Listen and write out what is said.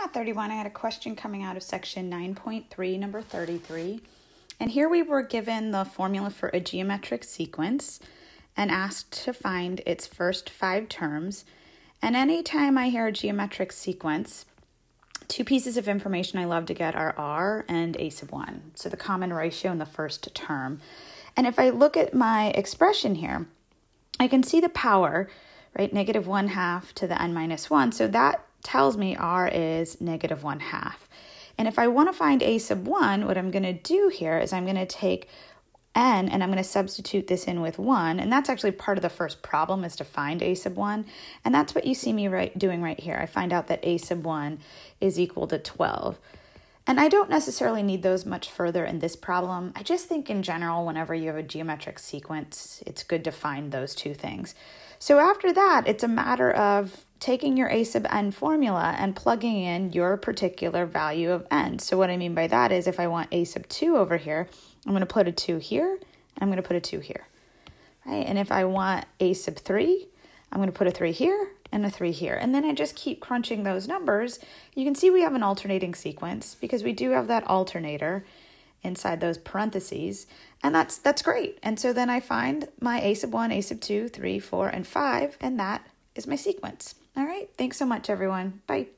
Math 31, I had a question coming out of section 9.3, number 33. And here we were given the formula for a geometric sequence and asked to find its first five terms. And anytime I hear a geometric sequence, two pieces of information I love to get are r and a sub 1, so the common ratio in the first term. And if I look at my expression here, I can see the power, right, negative 1 half to the n minus 1. So that tells me r is negative 1 half. And if I want to find a sub 1, what I'm going to do here is I'm going to take n and I'm going to substitute this in with 1. And that's actually part of the first problem is to find a sub 1. And that's what you see me right, doing right here. I find out that a sub 1 is equal to 12. And I don't necessarily need those much further in this problem. I just think in general, whenever you have a geometric sequence, it's good to find those two things. So after that, it's a matter of taking your a sub n formula and plugging in your particular value of n. So what I mean by that is if I want a sub 2 over here, I'm going to put a 2 here, I'm going to put a 2 here. Right? And if I want a sub 3, I'm going to put a 3 here and a 3 here. And then I just keep crunching those numbers. You can see we have an alternating sequence because we do have that alternator inside those parentheses. And that's that's great. And so then I find my a sub 1, a sub 2, 3, 4, and 5, and that is my sequence. All right. Thanks so much, everyone. Bye.